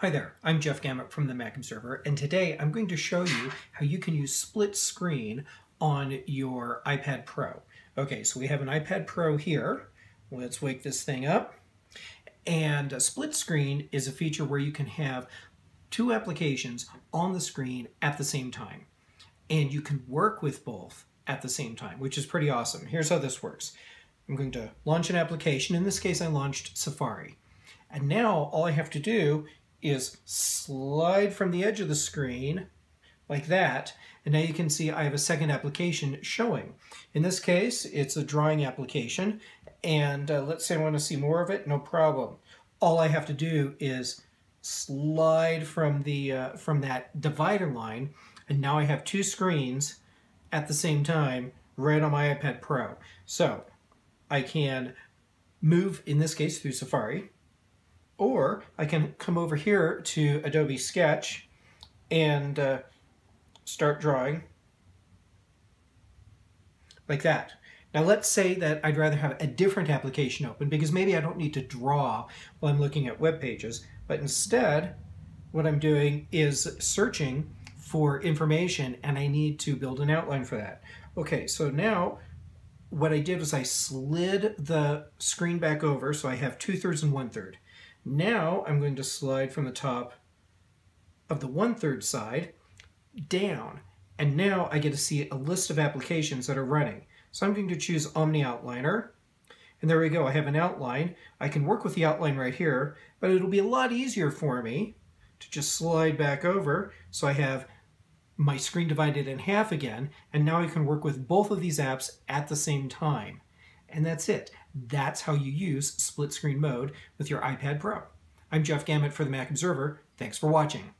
Hi there, I'm Jeff Gamet from the Mac Observer, and today I'm going to show you how you can use split screen on your iPad Pro. Okay, so we have an iPad Pro here. Let's wake this thing up. And a split screen is a feature where you can have two applications on the screen at the same time. And you can work with both at the same time, which is pretty awesome. Here's how this works. I'm going to launch an application. In this case, I launched Safari. And now all I have to do is slide from the edge of the screen like that. And now you can see I have a second application showing. In this case, it's a drawing application. And uh, let's say I want to see more of it, no problem. All I have to do is slide from the uh, from that divider line, and now I have two screens at the same time right on my iPad Pro. So I can move, in this case, through Safari, or I can come over here to Adobe Sketch and uh, start drawing like that. Now let's say that I'd rather have a different application open because maybe I don't need to draw while I'm looking at web pages, but instead what I'm doing is searching for information and I need to build an outline for that. Okay, so now what I did was I slid the screen back over so I have two thirds and one third. Now I'm going to slide from the top of the one-third side down. And now I get to see a list of applications that are running. So I'm going to choose OmniOutliner. And there we go, I have an outline. I can work with the outline right here, but it'll be a lot easier for me to just slide back over. So I have my screen divided in half again, and now I can work with both of these apps at the same time. And that's it. That's how you use split screen mode with your iPad Pro. I'm Jeff Gamet for the Mac Observer. Thanks for watching.